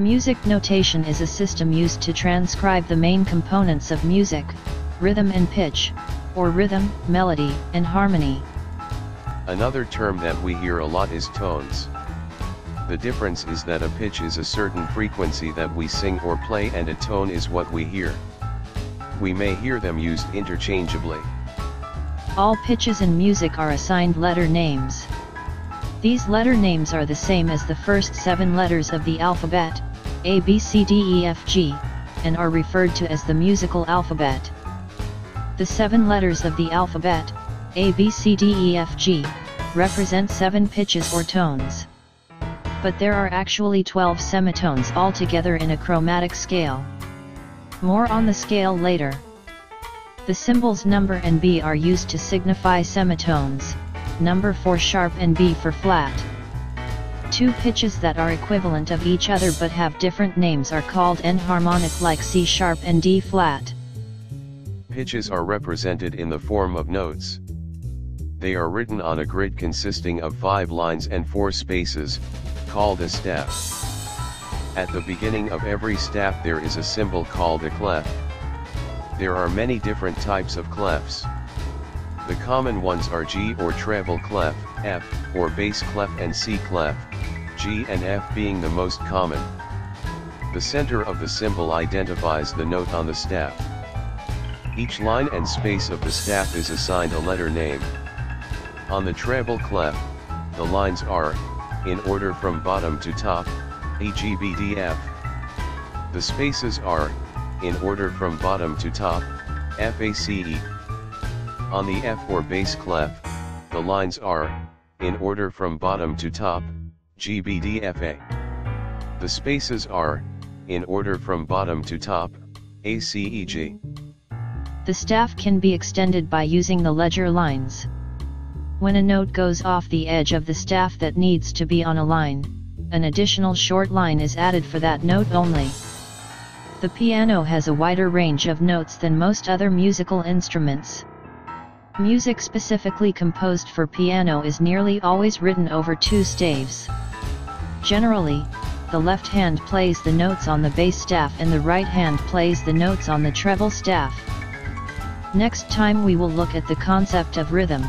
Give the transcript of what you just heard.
Music notation is a system used to transcribe the main components of music, rhythm and pitch, or rhythm, melody, and harmony. Another term that we hear a lot is tones. The difference is that a pitch is a certain frequency that we sing or play and a tone is what we hear. We may hear them used interchangeably. All pitches in music are assigned letter names. These letter names are the same as the first seven letters of the alphabet, A, B, C, D, E, F, G, and are referred to as the musical alphabet. The seven letters of the alphabet, A, B, C, D, E, F, G, represent seven pitches or tones but there are actually 12 semitones altogether in a chromatic scale. More on the scale later. The symbols number and B are used to signify semitones, number for sharp and B for flat. Two pitches that are equivalent of each other but have different names are called enharmonic like C sharp and D flat. Pitches are represented in the form of notes. They are written on a grid consisting of five lines and four spaces, called a staff. At the beginning of every staff there is a symbol called a clef. There are many different types of clefs. The common ones are G or treble clef, F, or bass clef and C clef, G and F being the most common. The center of the symbol identifies the note on the staff. Each line and space of the staff is assigned a letter name. On the treble clef, the lines are in order from bottom to top, A G B D F. The spaces are, in order from bottom to top, F A C E. On the F or bass clef, the lines are, in order from bottom to top, G B D F A. The spaces are, in order from bottom to top, A C E G. The staff can be extended by using the ledger lines. When a note goes off the edge of the staff that needs to be on a line, an additional short line is added for that note only. The piano has a wider range of notes than most other musical instruments. Music specifically composed for piano is nearly always written over two staves. Generally, the left hand plays the notes on the bass staff and the right hand plays the notes on the treble staff. Next time we will look at the concept of rhythm,